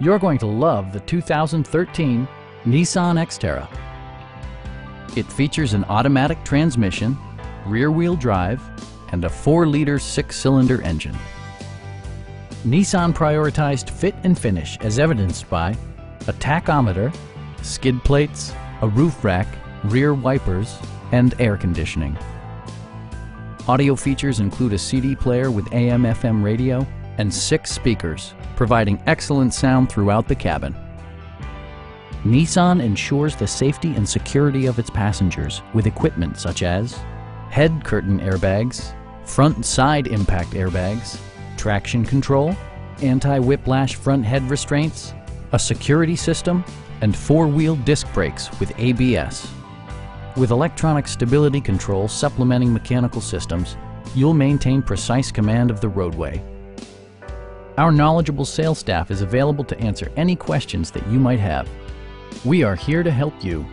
You're going to love the 2013 Nissan Xterra. It features an automatic transmission, rear-wheel drive, and a 4-liter six-cylinder engine. Nissan prioritized fit and finish as evidenced by a tachometer, skid plates, a roof rack, rear wipers, and air conditioning. Audio features include a CD player with AM-FM radio and six speakers, providing excellent sound throughout the cabin. Nissan ensures the safety and security of its passengers with equipment such as head curtain airbags, front and side impact airbags, traction control, anti-whiplash front head restraints, a security system, and four-wheel disc brakes with ABS. With electronic stability control supplementing mechanical systems, you'll maintain precise command of the roadway. Our knowledgeable sales staff is available to answer any questions that you might have. We are here to help you.